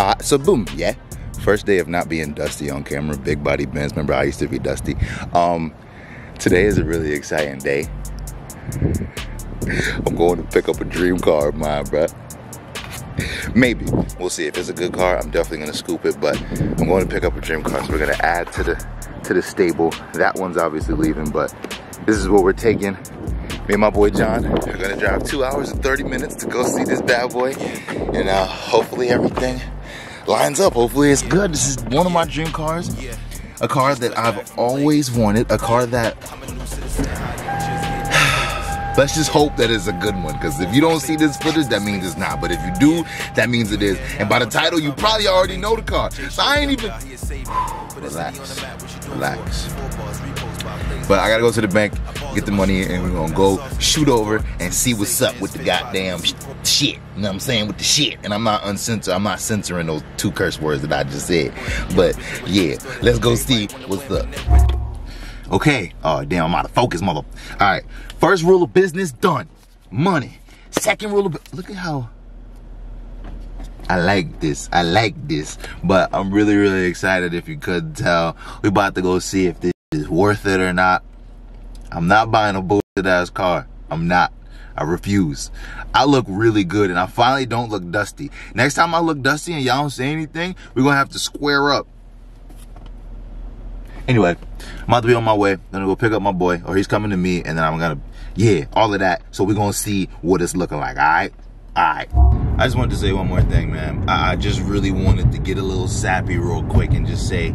Uh, so boom, yeah. First day of not being dusty on camera, big body Benz. Remember, I used to be dusty. Um, today is a really exciting day. I'm going to pick up a dream car of mine, bruh. Maybe. We'll see. If it's a good car, I'm definitely gonna scoop it, but I'm going to pick up a dream car, so we're gonna add to the to the stable. That one's obviously leaving, but this is what we're taking. Me and my boy John are gonna drive two hours and 30 minutes to go see this bad boy. And uh, hopefully everything lines up. Hopefully it's good. This is one of my dream cars. A car that I've always wanted. A car that Let's just hope that it's a good one. Because if you don't see this footage, that means it's not. But if you do, that means it is. And by the title, you probably already know the car. So I ain't even. Relax. Relax. But I gotta go to the bank, get the money, and we're gonna go shoot over and see what's up with the goddamn shit. You know what I'm saying? With the shit. And I'm not uncensored. I'm not censoring those two curse words that I just said. But yeah, let's go see what's up. Okay. Oh damn, I'm out of focus, mother. All right. First rule of business done. Money. Second rule of look at how I like this. I like this. But I'm really, really excited if you couldn't tell. We about to go see if this is worth it or not. I'm not buying a bullshit ass car. I'm not. I refuse. I look really good and I finally don't look dusty. Next time I look dusty and y'all don't say anything, we're gonna have to square up. Anyway, I'm about to be on my way. I'm gonna go pick up my boy, or he's coming to me, and then I'm gonna, yeah, all of that. So we're gonna see what it's looking like, all right? All right. I just wanted to say one more thing, man. I, I just really wanted to get a little sappy real quick and just say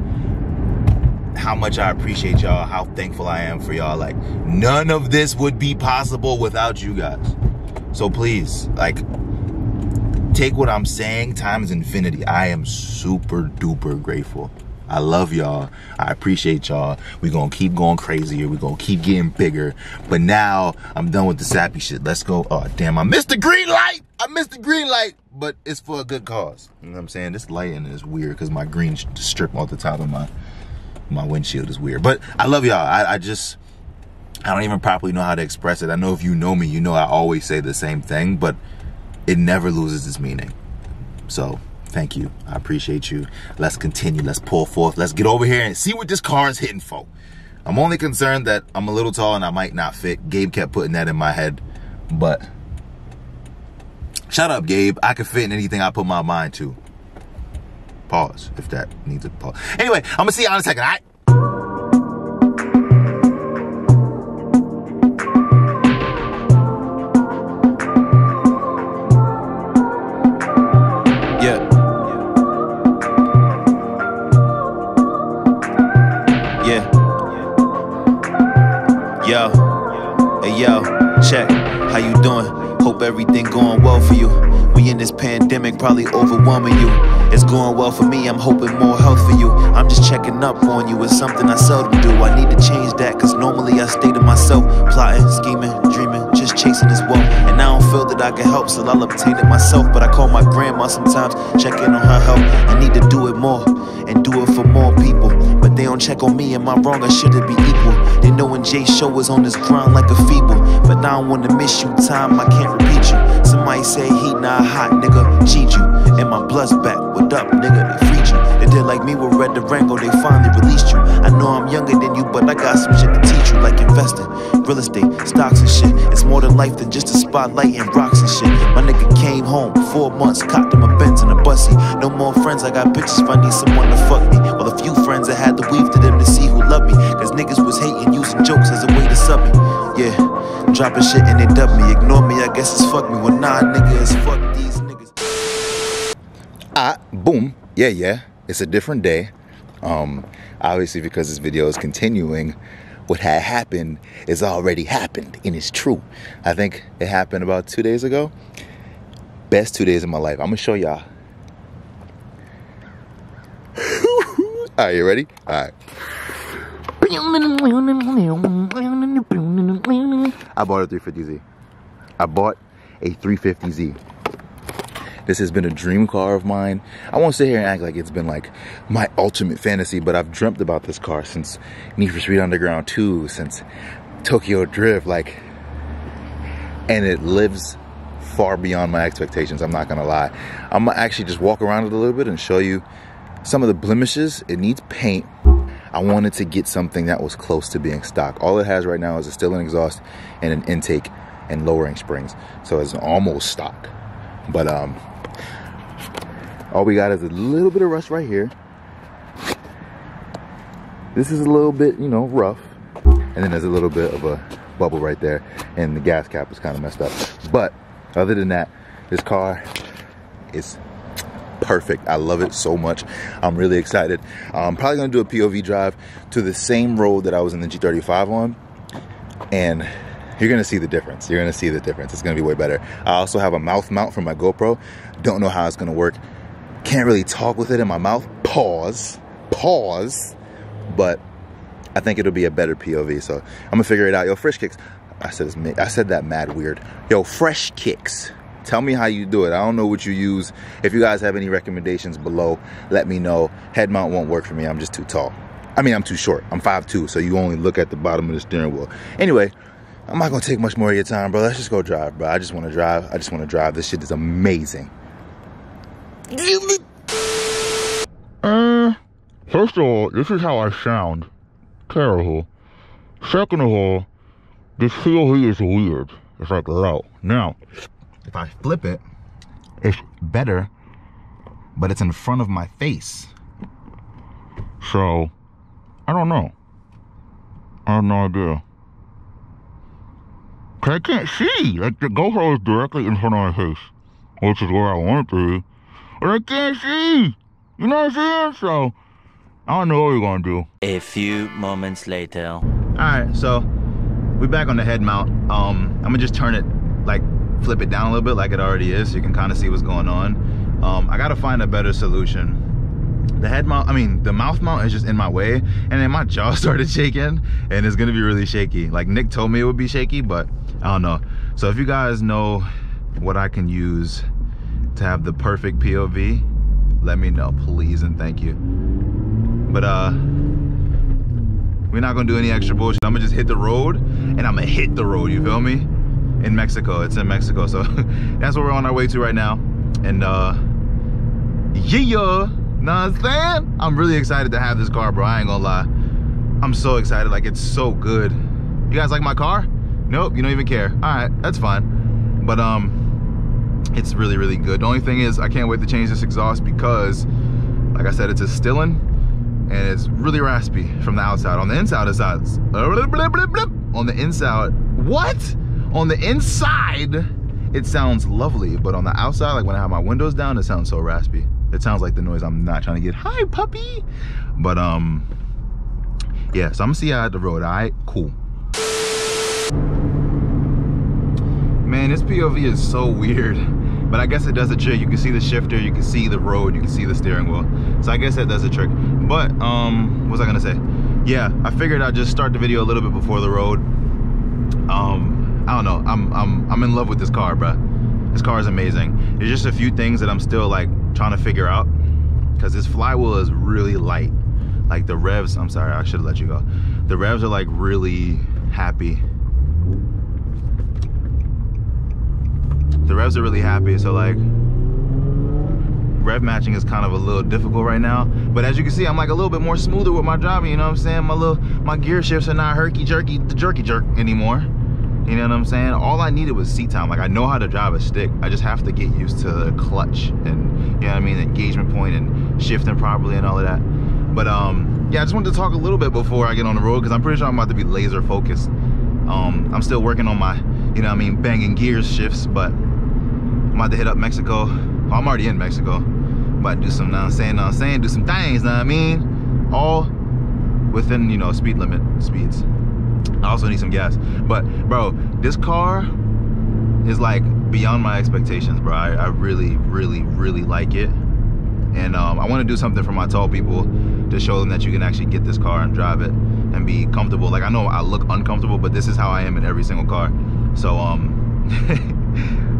how much I appreciate y'all, how thankful I am for y'all. Like, none of this would be possible without you guys. So please, like, take what I'm saying times infinity. I am super duper grateful. I love y'all. I appreciate y'all. We're gonna keep going crazier. We're gonna keep getting bigger. But now I'm done with the sappy shit. Let's go. Oh, damn. I missed the green light. I missed the green light, but it's for a good cause. You know what I'm saying? This lighting is weird because my green strip off the top of my my windshield is weird. But I love y'all. I, I just, I don't even properly know how to express it. I know if you know me, you know I always say the same thing, but it never loses its meaning. So thank you. I appreciate you. Let's continue. Let's pull forth. Let's get over here and see what this car is hitting for. I'm only concerned that I'm a little tall and I might not fit. Gabe kept putting that in my head, but shut up, Gabe. I can fit in anything I put my mind to. Pause if that needs a pause. Anyway, I'm gonna see you in a second, all right? Yeah. Yeah. Yo. Hey yo, check. How you doing? Hope everything going well for you. We in this pandemic probably overwhelming you. It's going well for me, I'm hoping more health for you. I'm just checking up on you, it's something I seldom do. I need to change that, cause normally I stay to myself, plotting, scheming, dreaming, just chasing this wealth. And I don't feel that I can help, so I'll obtain it myself. But I call my grandma sometimes, checking on her health. I need to do it more, and do it for more people. But they don't check on me, am I wrong or should it be equal? They know when Jay Show is on this grind like a feeble. But I don't wanna miss you, time, I can't you. Say he not hot, nigga, cheat you. And my blood's back, what up, nigga, they freed you. They did like me with Red Durango, they finally released you. I know I'm younger than you, but I got some shit to teach you, like investing, real estate, stocks and shit. It's more to life than just a spotlight and rocks and shit. My nigga came home, four months, cocked him a Benz and a bussy. No more friends, I got bitches if I need someone to fuck me. Well, a few friends, I had to weave to them to see who loved me. Cause niggas was hating, using jokes as a way to sub me. Yeah, dropping shit and they dub me. Ignore me, I guess it's fuck me. Well, nah, nigga, it's fuck these niggas. Ah, boom. Yeah, yeah. It's a different day. Um, obviously, because this video is continuing, what had happened is already happened, and it's true. I think it happened about two days ago. Best two days of my life. I'm gonna show y'all. All right, you ready? All right. I bought a 350Z. I bought a 350Z. This has been a dream car of mine. I won't sit here and act like it's been like my ultimate fantasy, but I've dreamt about this car since Need for Speed Underground 2, since Tokyo Drift, like, and it lives far beyond my expectations. I'm not gonna lie. I'm gonna actually just walk around it a little bit and show you some of the blemishes. It needs paint. I wanted to get something that was close to being stock. All it has right now is a Stillen exhaust and an intake and lowering springs. So it's almost stock. But um, all we got is a little bit of rust right here. This is a little bit, you know, rough. And then there's a little bit of a bubble right there. And the gas cap is kind of messed up. But other than that, this car is perfect. I love it so much. I'm really excited. I'm probably gonna do a POV drive to the same road that I was in the G35 on. And you're gonna see the difference. You're gonna see the difference. It's gonna be way better. I also have a mouth mount for my GoPro. Don't know how it's gonna work. Can't really talk with it in my mouth. Pause. Pause. But I think it'll be a better POV. So I'm gonna figure it out. Yo, fresh kicks. I said I said that mad weird. Yo, fresh kicks. Tell me how you do it. I don't know what you use. If you guys have any recommendations below, let me know. Head mount won't work for me. I'm just too tall. I mean, I'm too short. I'm 5'2", so you only look at the bottom of the steering wheel. Anyway, I'm not gonna take much more of your time, bro. Let's just go drive, bro. I just wanna drive. I just wanna drive. This shit is amazing. Uh, first of all, this is how I sound. Terrible. Second of all, this feel here is weird. It's like low. Now, if I flip it, it's better, but it's in front of my face. So, I don't know. I have no idea. Cause I can't see. Like the GoPro is directly in front of my face, which is where I want it to be. But I can't see. You know what I'm saying? So, I don't know what we're gonna do. A few moments later. All right, so we're back on the head mount. Um, I'm gonna just turn it like flip it down a little bit like it already is so you can kind of see what's going on. Um, I gotta find a better solution. The head mount, I mean, the mouth mount is just in my way and then my jaw started shaking and it's gonna be really shaky. Like Nick told me it would be shaky, but I don't know. So if you guys know what I can use to have the perfect POV, let me know, please and thank you. But uh, we're not gonna do any extra bullshit. I'm gonna just hit the road and I'm gonna hit the road, you feel me? In Mexico. It's in Mexico. So that's what we're on our way to right now. And uh yeah, know I'm saying? I'm really excited to have this car, bro. I ain't gonna lie. I'm so excited. Like it's so good. You guys like my car? Nope, you don't even care. All right, that's fine. But um it's really, really good. The only thing is I can't wait to change this exhaust because like I said, it's a Stillen and it's really raspy from the outside. On the inside, it's not. On the inside, what? On the inside, it sounds lovely, but on the outside, like when I have my windows down, it sounds so raspy. It sounds like the noise I'm not trying to get. Hi, puppy. But um, yeah. So I'm gonna see you at the road. All right, cool. Man, this POV is so weird, but I guess it does a trick. You can see the shifter, you can see the road, you can see the steering wheel. So I guess that does a trick. But um, what was I gonna say? Yeah, I figured I'd just start the video a little bit before the road. Um, I don't know. I'm I'm I'm in love with this car, bro. This car is amazing. There's just a few things that I'm still like trying to figure out because this flywheel is really light. Like the revs, I'm sorry, I should have let you go. The revs are like really happy. The revs are really happy, so like rev matching is kind of a little difficult right now. But as you can see, I'm like a little bit more smoother with my driving, you know what I'm saying? My little my gear shifts are not herky jerky the jerky jerk anymore. You know what I'm saying? All I needed was seat time. Like I know how to drive a stick. I just have to get used to the clutch and you know what I mean, engagement point and shifting properly and all of that. But um, yeah, I just wanted to talk a little bit before I get on the road because I'm pretty sure I'm about to be laser focused. Um, I'm still working on my, you know I mean, banging gears shifts, but I'm about to hit up Mexico. Well, I'm already in Mexico. I'm about to do some, know I'm saying, know I'm saying, do some things, know what I mean? All within, you know, speed limit speeds. I also need some gas. But bro, this car is like beyond my expectations, bro. I, I really, really, really like it. And um, I want to do something for my tall people to show them that you can actually get this car and drive it and be comfortable. Like I know I look uncomfortable, but this is how I am in every single car. So um,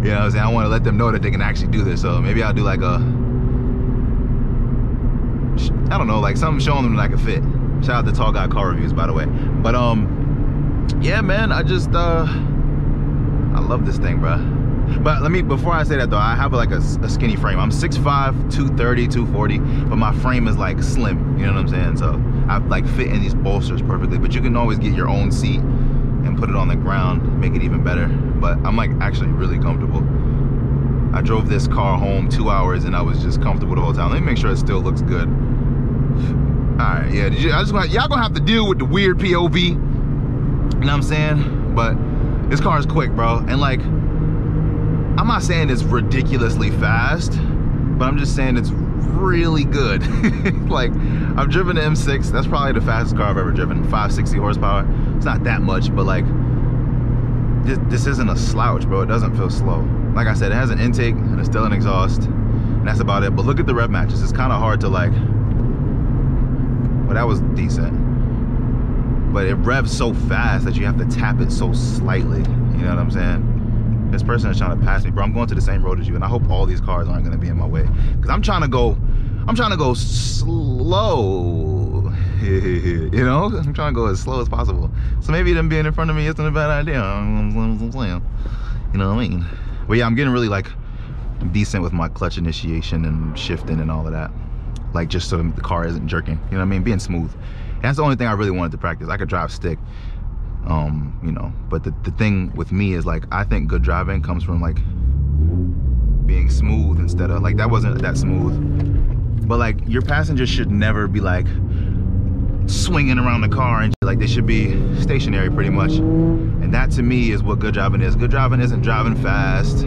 you know what I'm saying? I want to let them know that they can actually do this. So maybe I'll do like a, I don't know, like something showing them that I can fit. Shout out to Tall Guy Car Reviews, by the way. But um, yeah, man, I just, uh, I love this thing, bro. But let me before I say that though, I have like a, a skinny frame. I'm 6'5", 230, 240, but my frame is like slim. You know what I'm saying? So I like fit in these bolsters perfectly. But you can always get your own seat and put it on the ground, make it even better. But I'm like actually really comfortable. I drove this car home two hours and I was just comfortable the whole time. Let me make sure it still looks good. All right, yeah, you, I just want y'all gonna have to deal with the weird POV. You know what I'm saying? But this car is quick, bro. And like, I'm not saying it's ridiculously fast, but I'm just saying it's really good. like, I've driven the M6. That's probably the fastest car I've ever driven. 560 horsepower. It's not that much, but like, this, this isn't a slouch, bro. It doesn't feel slow. Like I said, it has an intake and it's Stillen exhaust. And that's about it. But look at the rev matches. It's kind of hard to like, well, that was decent. But it revs so fast that you have to tap it so slightly. You know what I'm saying? This person is trying to pass me, bro. I'm going to the same road as you, and I hope all these cars aren't gonna be in my way. Cause I'm trying to go, I'm trying to go slow. you know? I'm trying to go as slow as possible. So maybe them being in front of me isn't a bad idea. You know what I mean? But yeah, I'm getting really like decent with my clutch initiation and shifting and all of that. Like just so the car isn't jerking. You know what I mean? Being smooth. That's the only thing I really wanted to practice. I could drive stick, um, you know, but the, the thing with me is like, I think good driving comes from like being smooth instead of like, that wasn't that smooth. But like your passengers should never be like swinging around the car and like they should be stationary pretty much. And that to me is what good driving is. Good driving isn't driving fast.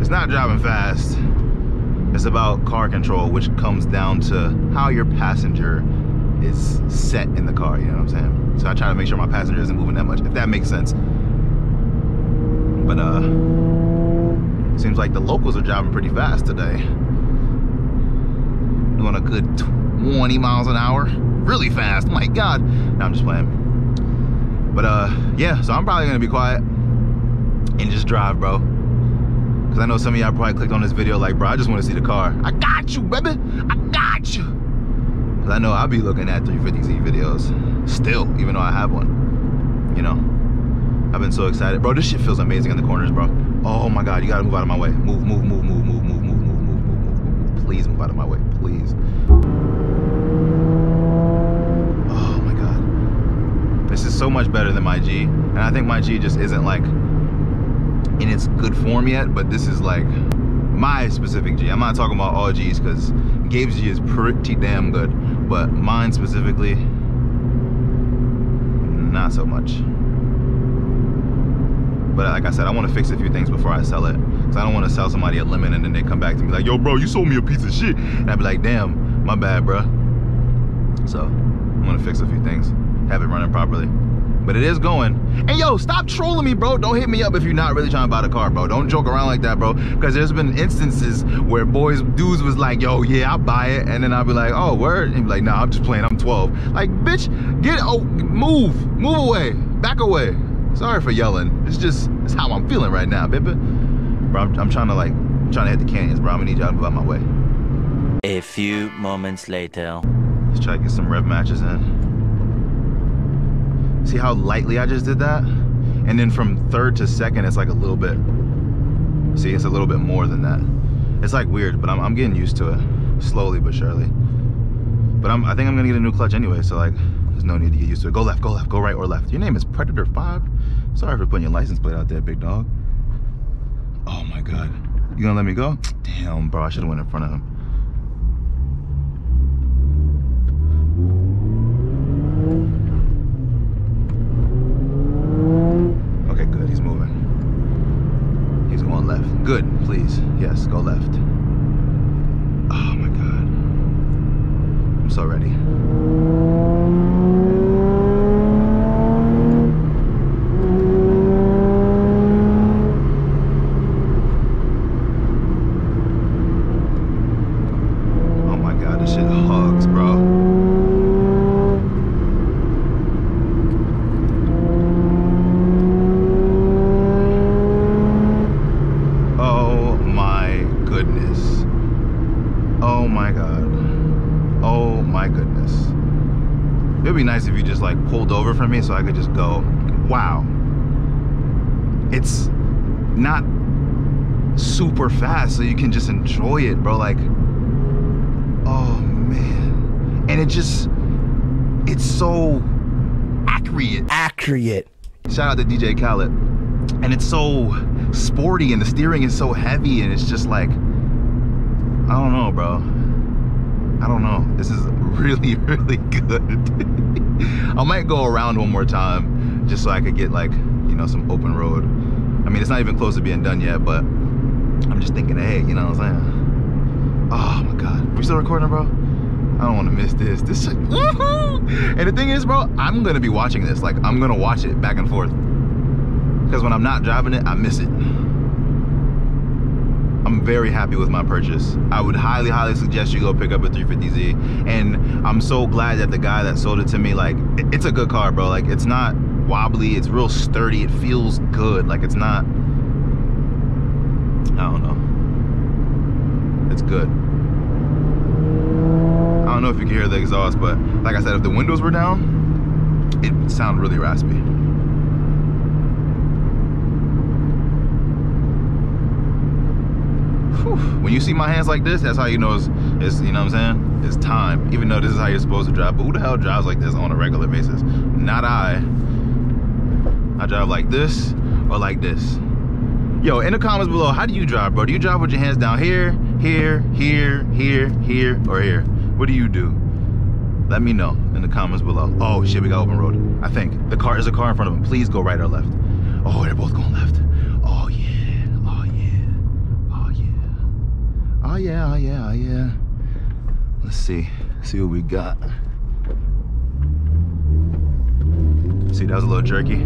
It's not driving fast. It's about car control, which comes down to how your passenger is set in the car, you know what I'm saying? So I try to make sure my passenger isn't moving that much, if that makes sense. But uh seems like the locals are driving pretty fast today. Doing a good 20 miles an hour. Really fast. My God. No, I'm just playing. But uh yeah, so I'm probably gonna be quiet and just drive, bro. Cause I know some of y'all probably clicked on this video like, bro, I just want to see the car. I got you, baby. I got you. Cause I know I'll be looking at 350Z videos still, even though I have one. You know, I've been so excited. Bro, this shit feels amazing in the corners, bro. Oh my God, you gotta move out of my way. Move, move, move, move, move, move, move, move, move, move, move, move. Please move out of my way, please. Oh my God. This is so much better than my G. And I think my G just isn't like in its good form yet, but this is like my specific G. I'm not talking about all G's because Gabe's G is pretty damn good, but mine specifically, not so much. But like I said, I want to fix a few things before I sell it. So I don't want to sell somebody a lemon and then they come back to me like, yo, bro, you sold me a piece of shit. And I'd be like, damn, my bad, bro. So I'm gonna fix a few things, have it running properly but it is going. And yo, stop trolling me, bro. Don't hit me up if you're not really trying to buy the car, bro. Don't joke around like that, bro. Because there's been instances where boys, dudes was like, yo, yeah, I'll buy it. And then I'll be like, oh, word? And be like, nah, I'm just playing, I'm 12. Like, bitch, get, oh, move, move away, back away. Sorry for yelling. It's just, it's how I'm feeling right now, baby. Bro, I'm, I'm trying to like, I'm trying to hit the canyons, bro. I'm gonna need y'all to move out my way. A few moments later. Let's try to get some rev matches in. See how lightly I just did that? And then from third to second, it's like a little bit, see, it's a little bit more than that. It's like weird, but I'm, I'm getting used to it, slowly but surely. But I'm, I think I'm gonna get a new clutch anyway, so like, there's no need to get used to it. Go left, go left, go right or left. Your name is Predator 5? Sorry for putting your license plate out there, big dog. Oh my God. You gonna let me go? Damn, bro, I should've went in front of him. Okay, good. He's moving. He's going left. Good, please. Yes, go left. Oh my god. I'm so ready. Oh my god, this shit hugs, bro. Oh my goodness. Oh my god. Oh my goodness. It'd be nice if you just like pulled over for me so I could just go, wow. it's not super fast, so you can it, bro. Like, oh man, and it just it's so accurate. Accurate. Shout out to DJ Khaled. And it's so sporty and the steering is so heavy and it's just like I don't know, bro. I don't know. This is really, really good. I might go around one more time just so I could get like, you know, some open road. I mean, it's not even close to being done yet, but I'm just thinking ahead, you know what I'm saying? Oh my God. We still recording, bro? I don't want to miss this. This and the thing is, bro, I'm gonna be watching this. Like, I'm gonna watch it back and forth. Because when I'm not driving it, I miss it. I'm very happy with my purchase. I would highly, highly suggest you go pick up a 350Z. And I'm so glad that the guy that sold it to me, like, it's a good car, bro. Like, it's not wobbly, it's real sturdy, it feels good. Like, it's not, I don't know. Good. I don't know if you can hear the exhaust, but like I said, if the windows were down, it would sound really raspy. When you see my hands like this, that's how you know it's, it's, you know what I'm saying? It's time. Even though this is how you're supposed to drive. But who the hell drives like this on a regular basis? Not I. I drive like this or like this. Yo, in the comments below, how do you drive, bro? Do you drive with your hands down here, here, here, here, here, or here? What do you do? Let me know in the comments below. Oh shit, we got open road. I think. The car is a car in front of him. Please go right or left. Oh, they're both going left. Oh yeah. Oh yeah. Oh yeah. Oh yeah, oh yeah, oh yeah. Let's see. See what we got. See, that was a little jerky.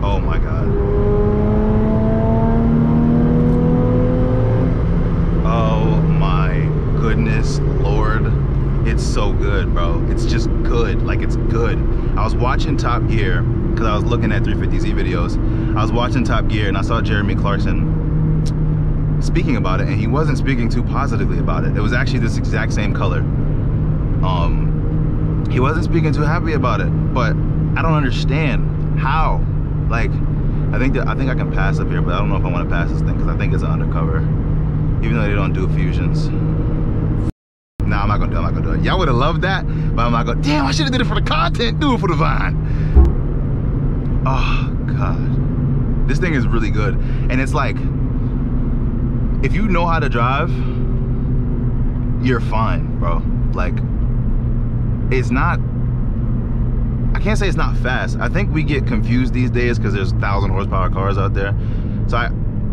Oh my god. Oh my goodness, Lord. It's so good, bro. It's just good. I was watching Top Gear because I was looking at 350Z videos. I was watching Top Gear and I saw Jeremy Clarkson speaking about it, and he wasn't speaking too positively about it. It was actually this exact same color. Um, he wasn't speaking too happy about it, but I don't understand how. Like, I think that I think I can pass up here, but I don't know if I want to pass this thing because I think it's an undercover, even though they don't do fusions. Nah, I'm not gonna do. it, I'm not gonna do it. Y'all would have loved that, but I'm not gonna. Damn, I should have did it for the content. Do it for the vine. Oh God, this thing is really good, and it's like, if you know how to drive, you're fine, bro. Like, it's not I can't say it's not fast. I think we get confused these days because there's thousand horsepower cars out there. So I,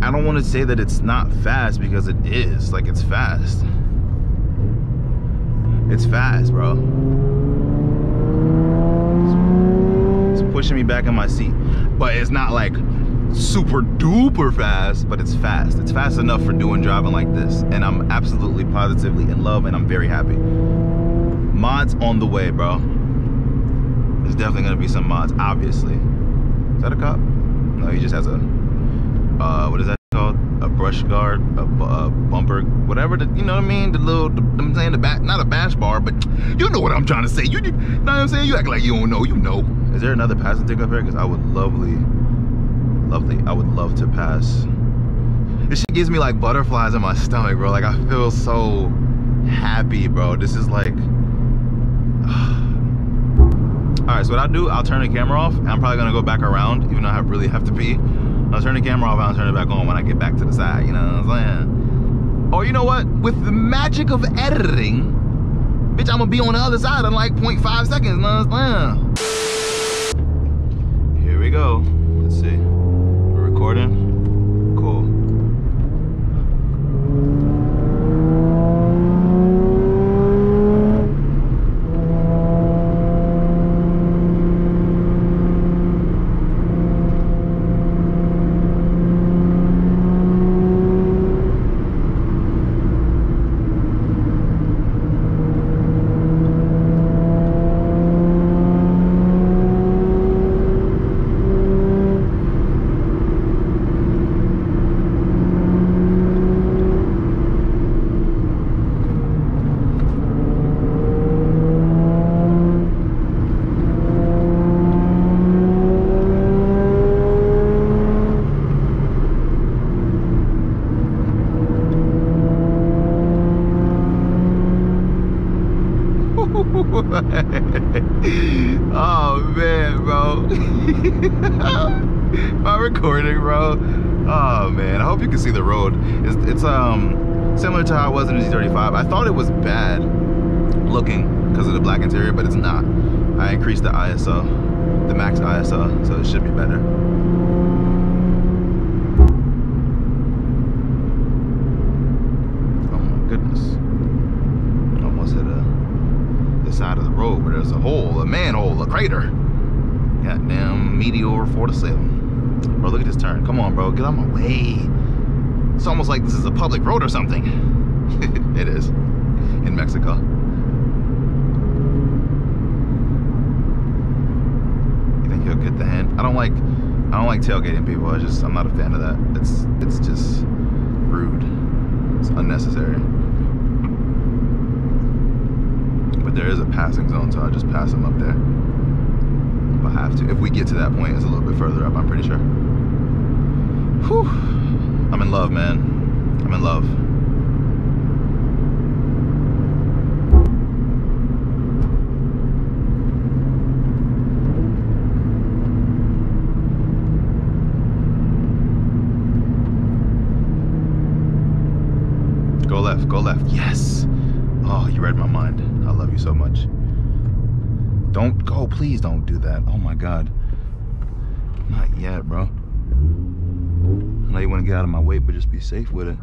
I don't want to say that it's not fast because it is. Like it's fast. It's fast, bro. It's, pushing me back in my seat, but it's not like super duper fast. But it's fast. It's fast enough for doing driving like this, and I'm absolutely positively in love, and I'm very happy. Mods on the way, bro. There's definitely gonna be some mods, obviously. Is that a cop? No, he just has a, uh, what is that? A brush guard, a, a bumper, whatever, the, you know what I mean? The little, the, I'm saying the back, not a bash bar, but you know what I'm trying to say. You, you know what I'm saying? You act like you don't know, you know. Is there another passing ticket up here? Because I would lovely, lovely, I would love to pass. This shit gives me like butterflies in my stomach, bro. Like I feel so happy, bro. This is like, All right, so what I'll do, I'll turn the camera off. I'm probably gonna go back around, even though I really have to pee. I'll turn the camera off and I'll turn it back on when I get back to the side, you know what I'm saying? Or you know what? With the magic of editing, bitch, I'm gonna be on the other side in like 0.5 seconds, you know what I'm saying? Here we go. Oh man, I hope you can see the road. It's, it's um similar to how it was in the G35. I thought it was bad looking because of the black interior, but it's not. I increased the ISO, the max ISO, so it should be better. Oh my goodness. Almost hit a, the side of the road where there's a hole, a manhole, a crater. Goddamn meteor for the Salem. Bro, look at this turn. Come on, bro. Get out my way. It's almost like this is a public road or something. it is. In Mexico. You think he'll get the hint? I don't like I don't like tailgating people. I just I'm not a fan of that. It's it's just rude. It's unnecessary. But there is a passing zone, so I'll just pass him up there. Have to. If we get to that point, it's a little bit further up, I'm pretty sure. Whew. I'm in love, man. I'm in love. Go left, go left. Yes. Oh, you read my mind. I love you so much. Don't go, please don't do that. Oh my God. Not yet, bro. I know you want to get out of my way, but just be safe with it.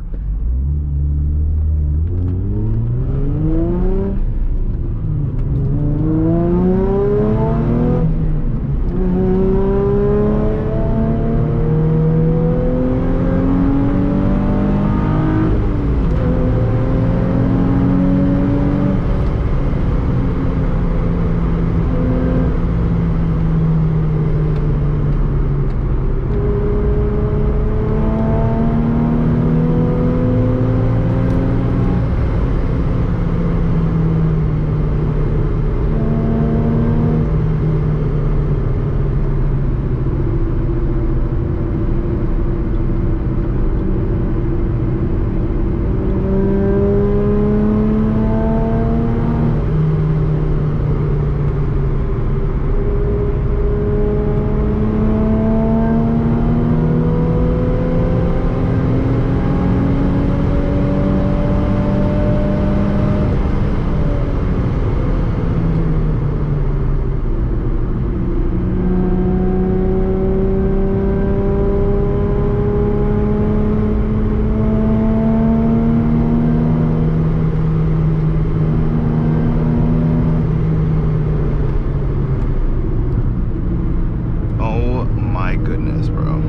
Oh my goodness, bro.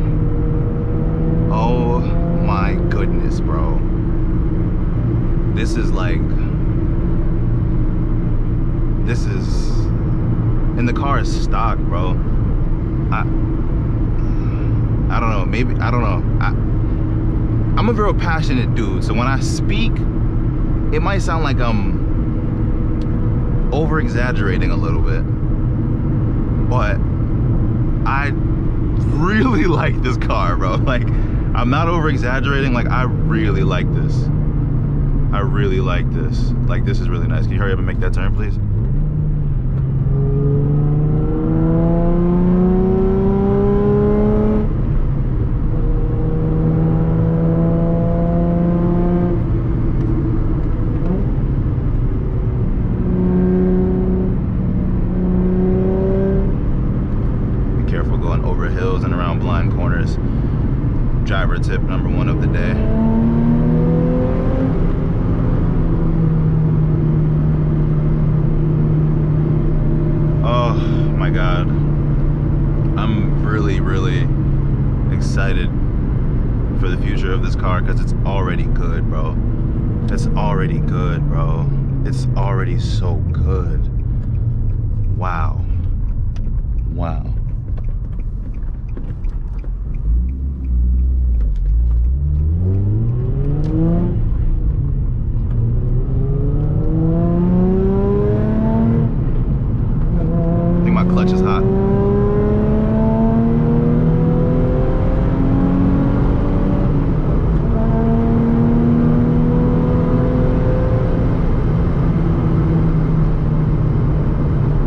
Oh my goodness, bro. This is like. This is. And the car is stock, bro. I. I don't know. Maybe. I don't know. I, I'm a real passionate dude, so when I speak, it might sound like I'm over exaggerating a little bit. But I really like this car, bro. Like, I'm not over exaggerating. Like, I really like this. I really like this. Like, this is really nice. Can you hurry up and make that turn, please? Be careful going over hills and around blind corners. Driver tip number one of the day. Oh my god. I'm really, really excited for the future of this car because it's already good, bro. It's already good, bro. It's already so good. Wow. Wow. I think my clutch is hot.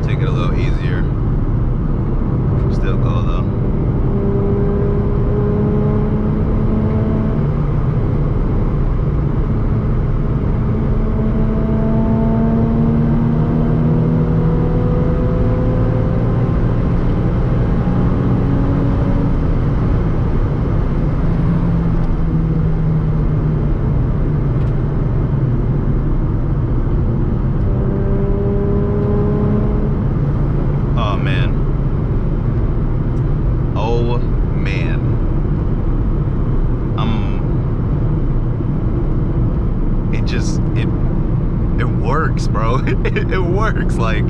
Take it a little easier. Still go though. it, it works. Like,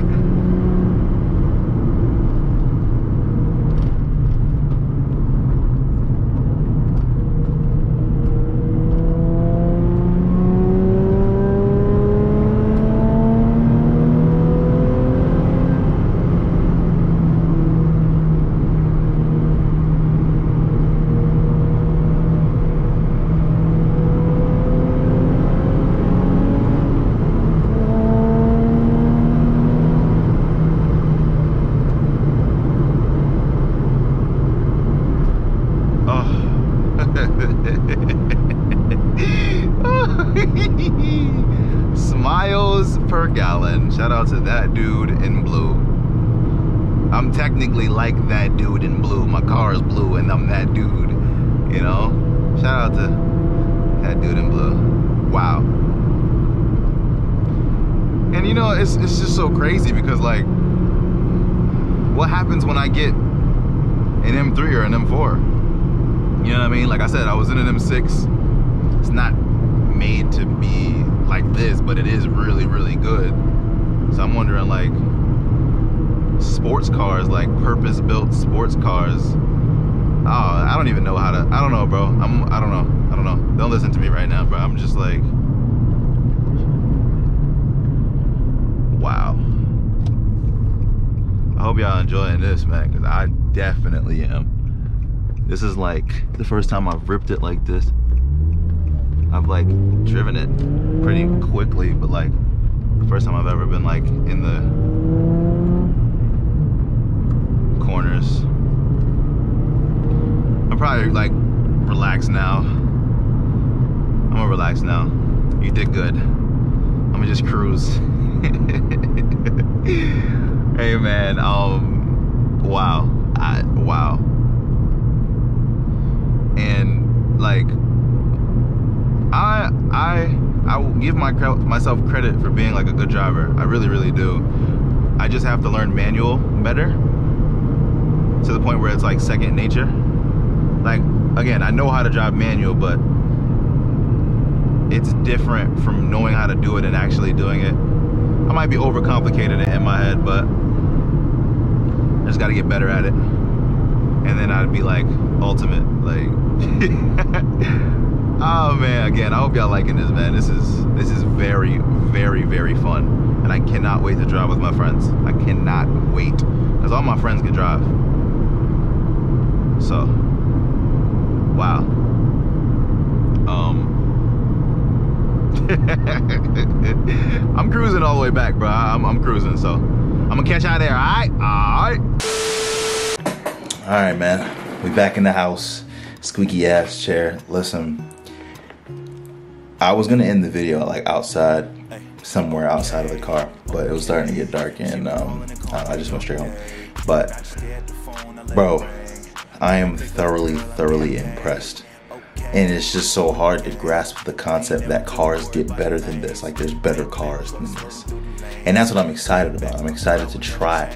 Shout out to that dude in blue. I'm technically like that dude in blue. My car is blue and I'm that dude. You know? Shout out to that dude in blue. Wow. And you know, it's it's just so crazy because like what happens when I get an M3 or an M4? You know what I mean? Like I said, I was in an M6. It's not made to be like this, but it is really, really good. So I'm wondering like sports cars, like purpose-built sports cars. Oh, I don't even know how to. I don't know, bro. I'm. I don't know. I don't know. Don't listen to me right now, bro. I'm just like, wow. I hope y'all enjoying this, man, because I definitely am. This is like the first time I've ripped it like this. I've like driven it pretty quickly, but like first time I've ever been like in the corners. I'm probably like relaxed now. I'm gonna relax now. You did good. I'm gonna just cruise. hey man, um, wow, I, wow and like I I I will give my myself credit for being like a good driver. I really really do. I just have to learn manual better to the point where it's like second nature. Like again, I know how to drive manual, but it's different from knowing how to do it and actually doing it. I might be overcomplicated it in my head, but I just got to get better at it. And then I'd be like ultimate, like oh man, again, I hope y'all liking this, man. This is this is very, very, very fun. And I cannot wait to drive with my friends. I cannot wait. Because all my friends can drive. So wow. Um I'm cruising all the way back, bro. I'm, I'm cruising, so I'm gonna catch y'all there, alright? Alright. Alright, man. We back in the house squeaky ass chair. Listen, I was gonna end the video like outside, somewhere outside of the car, but it was starting to get dark and um, I just went straight home. But, bro, I am thoroughly, thoroughly impressed. And it's just so hard to grasp the concept that cars get better than this. Like, there's better cars than this. And that's what I'm excited about. I'm excited to try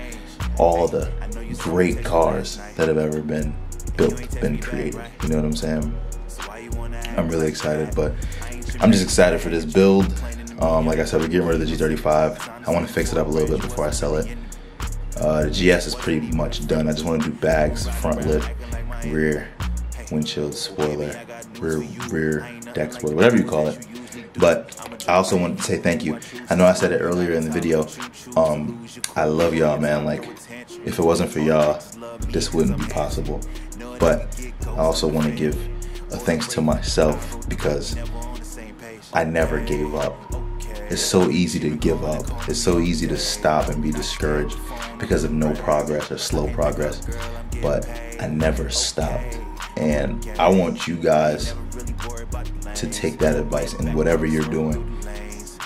all the great cars that have ever been built, been created. You know what I'm saying? I'm really excited, but I'm just excited for this build. Um, like I said, we're getting rid of the G35. I want to fix it up a little bit before I sell it. Uh, the GS is pretty much done. I just want to do bags, front lip, rear windshield spoiler, rear rear deck spoiler, whatever you call it. But I also want to say thank you. I know I said it earlier in the video. Um, I love y'all, man. Like, if it wasn't for y'all, this wouldn't be possible. But I also want to give a thanks to myself because I never gave up. It's so easy to give up. It's so easy to stop and be discouraged because of no progress or slow progress. But I never stopped. And I want you guys to take that advice in whatever you're doing.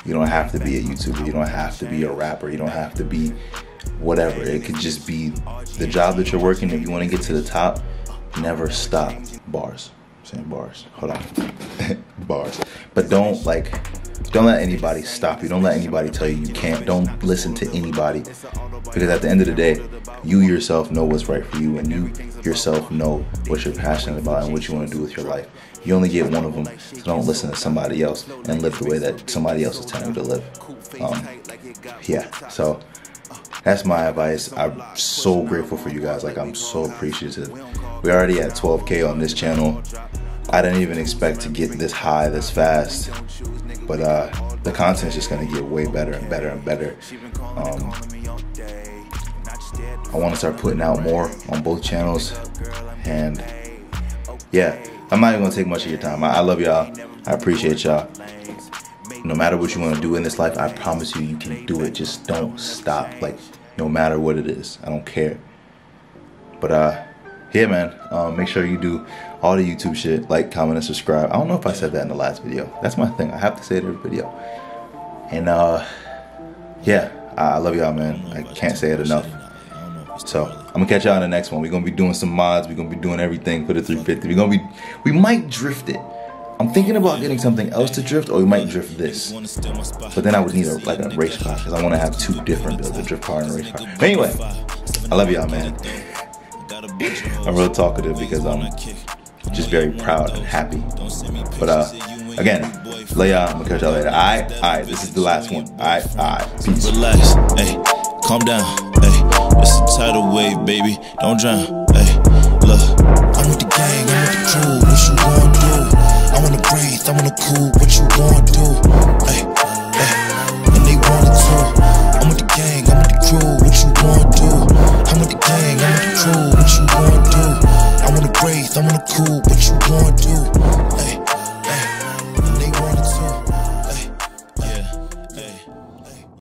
You don't have to be a YouTuber. You don't have to be a rapper. You don't have to be whatever. It could just be the job that you're working. If you want to get to the top, never stop. Bars. Saying bars. Hold on. bars. But don't like Don't let anybody stop you. Don't let anybody tell you you can't. Don't listen to anybody. Because at the end of the day, you yourself know what's right for you and you yourself know what you're passionate about and what you want to do with your life. You only get one of them, so don't listen to somebody else and live the way that somebody else is telling you to live. Um, yeah, so that's my advice. I'm so grateful for you guys. Like, I'm so appreciative. We already at 12K on this channel. I didn't even expect to get this high this fast, but uh, the content's just gonna get way better and better and better. Um, I want to start putting out more on both channels, and yeah, I'm not even gonna take much of your time. I, I love y'all. I appreciate y'all. No matter what you want to do in this life, I promise you, you can do it. Just don't stop. Like, no matter what it is, I don't care. But uh, yeah, man. Um, make sure you do all the YouTube shit, like, comment, and subscribe. I don't know if I said that in the last video. That's my thing. I have to say it every video. And uh, yeah, I love y'all, man. I can't say it enough. So I'm gonna catch y'all in the next one. We're gonna be doing some mods. We're gonna be doing everything for the 350. We're gonna be, we might drift it. I'm thinking about getting something else to drift, or we might drift this. But then I would need a, like a race car because I want to have two different builds, a drift car and a race car. But anyway, I love y'all, man. I'm real talkative because I'm just very proud and happy. But uh, again, lay out. I'm gonna catch y'all later. All right, all right. This is the last one. All right, all right. Peace. Relax. Hey, calm down. Hey, it's a tidal wave, baby. Don't drown. Hey, look. I'm with the gang. I'm with the crew. What you gonna do? I wanna breathe. I wanna cool. What you gonna do? Hey, hey. And they to. I'm with the gang. I'm with the crew. What you gonna do? I'm with the gang. I'm with the crew. What you gonna I'm on the cool, what you gonna do?